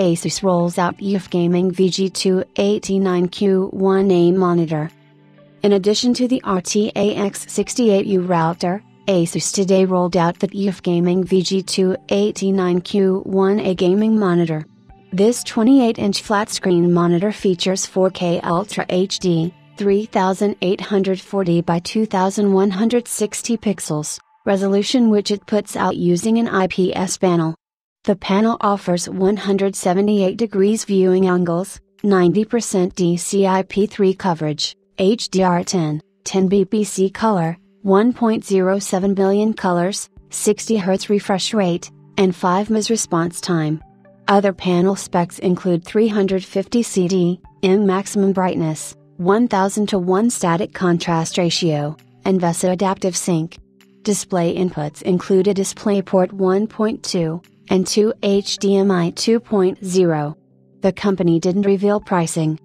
Asus rolls out TUF Gaming VG2 89Q1A monitor. In addition to the RT-AX68U router, Asus today rolled out the TUF Gaming VG289Q1A gaming monitor. This 28 inch flat screen monitor features 4K Ultra HD, 3840 by 2160 pixels, resolution which it puts out using an IPS panel. The panel offers 178 degrees viewing angles, 90% DCI-P3 coverage, HDR10, 10 BPC color, 1.07 billion colors, 60 Hz refresh rate, and 5 ms response time. Other panel specs include 350 CD, M maximum brightness, 1000 to 1 static contrast ratio, and VESA adaptive sync. Display inputs include a DisplayPort 1.2 and two HDMI 2.0. The company didn't reveal pricing,